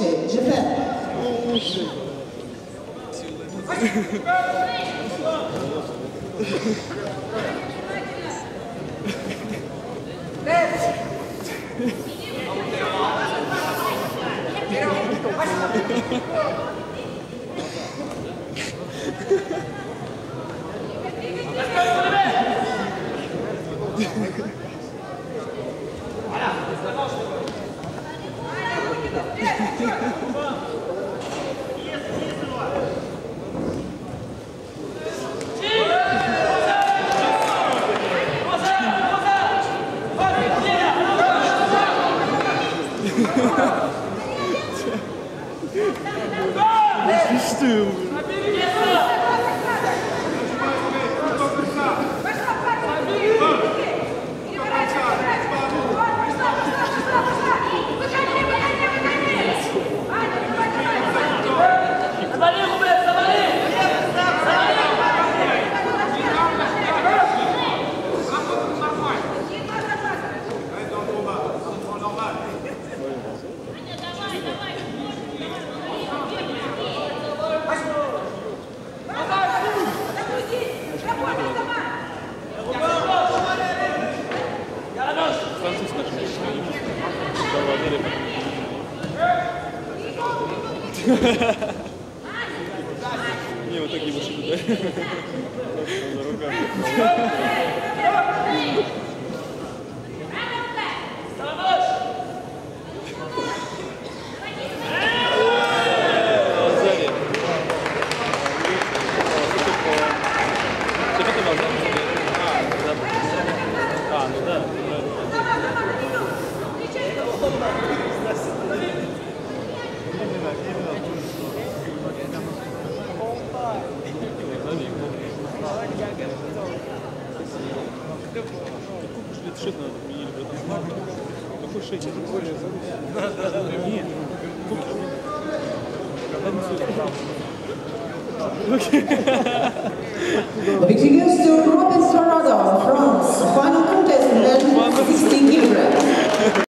Rocher, je perds. This is Stupid. Не, вот такие лучше туда. А? А, да. А, ну да. Лет шесть надо отменили, братан. Какой шесть? Нет. The victory goes to Robin